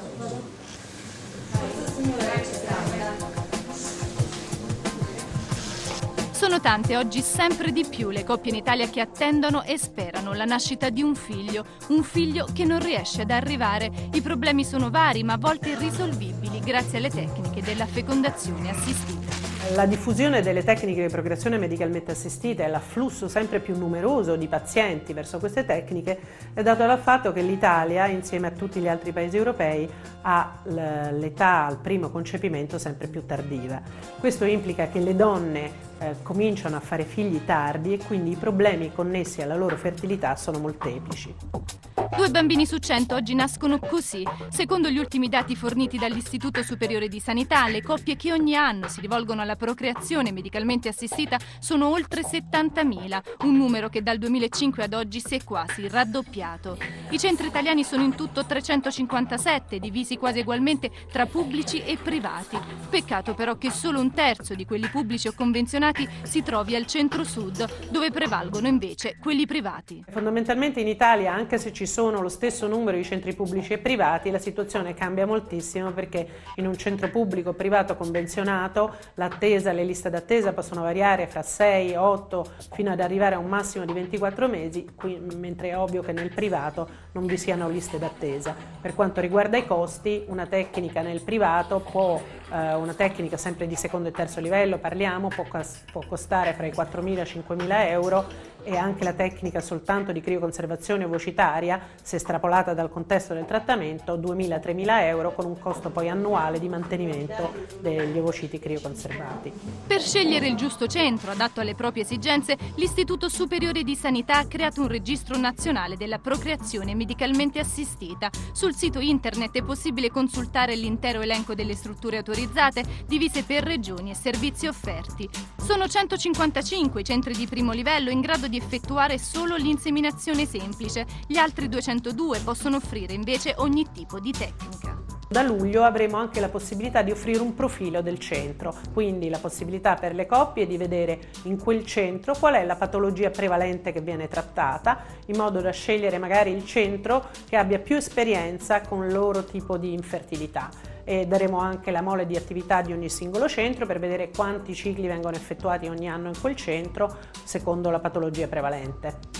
Gracias. Sono tante oggi sempre di più le coppie in Italia che attendono e sperano la nascita di un figlio, un figlio che non riesce ad arrivare. I problemi sono vari ma a volte irrisolvibili grazie alle tecniche della fecondazione assistita. La diffusione delle tecniche di procreazione medicalmente assistita e l'afflusso sempre più numeroso di pazienti verso queste tecniche è dato dal fatto che l'Italia, insieme a tutti gli altri paesi europei, ha l'età al primo concepimento sempre più tardiva. Questo implica che le donne eh, cominciano a fare figli tardi e quindi i problemi connessi alla loro fertilità sono molteplici. Due bambini su cento oggi nascono così. Secondo gli ultimi dati forniti dall'Istituto Superiore di Sanità, le coppie che ogni anno si rivolgono alla procreazione medicalmente assistita sono oltre 70.000, un numero che dal 2005 ad oggi si è quasi raddoppiato. I centri italiani sono in tutto 357, divisi quasi ugualmente tra pubblici e privati. Peccato però che solo un terzo di quelli pubblici o convenzionati si trovi al centro-sud, dove prevalgono invece quelli privati. Fondamentalmente in Italia, anche se ci sono sono lo stesso numero di centri pubblici e privati, la situazione cambia moltissimo perché in un centro pubblico privato convenzionato l'attesa, le liste d'attesa possono variare fra 6, 8 fino ad arrivare a un massimo di 24 mesi, qui, mentre è ovvio che nel privato non vi siano liste d'attesa. Per quanto riguarda i costi, una tecnica nel privato può, eh, una tecnica sempre di secondo e terzo livello, parliamo, può, può costare fra i 4.000 e i 5.000 euro e anche la tecnica soltanto di crioconservazione ovocitaria, se estrapolata dal contesto del trattamento, 2.000-3.000 euro con un costo poi annuale di mantenimento degli ovociti crioconservati. Per scegliere il giusto centro adatto alle proprie esigenze, l'Istituto Superiore di Sanità ha creato un registro nazionale della procreazione medicalmente assistita. Sul sito internet è possibile consultare l'intero elenco delle strutture autorizzate, divise per regioni e servizi offerti. Sono 155 i centri di primo livello in grado di effettuare solo l'inseminazione semplice, gli altri 202 possono offrire invece ogni tipo di tecnica. Da luglio avremo anche la possibilità di offrire un profilo del centro, quindi la possibilità per le coppie di vedere in quel centro qual è la patologia prevalente che viene trattata, in modo da scegliere magari il centro che abbia più esperienza con il loro tipo di infertilità. E daremo anche la mole di attività di ogni singolo centro per vedere quanti cicli vengono effettuati ogni anno in quel centro secondo la patologia prevalente.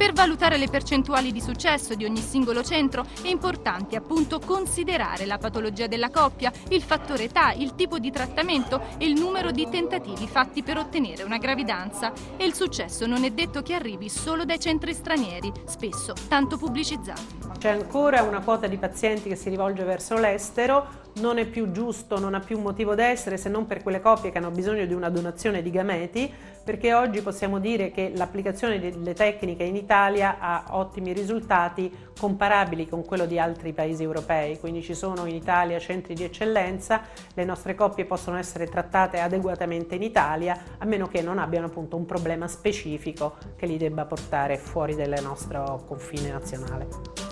Per valutare le percentuali di successo di ogni singolo centro è importante appunto considerare la patologia della coppia, il fattore età, il tipo di trattamento e il numero di tentativi fatti per ottenere una gravidanza. E il successo non è detto che arrivi solo dai centri stranieri, spesso tanto pubblicizzati. C'è ancora una quota di pazienti che si rivolge verso l'estero, non è più giusto, non ha più motivo d'essere se non per quelle coppie che hanno bisogno di una donazione di gameti, perché oggi possiamo dire che l'applicazione delle tecniche in Italia ha ottimi risultati comparabili con quello di altri paesi europei, quindi ci sono in Italia centri di eccellenza, le nostre coppie possono essere trattate adeguatamente in Italia, a meno che non abbiano appunto un problema specifico che li debba portare fuori del nostro confine nazionale.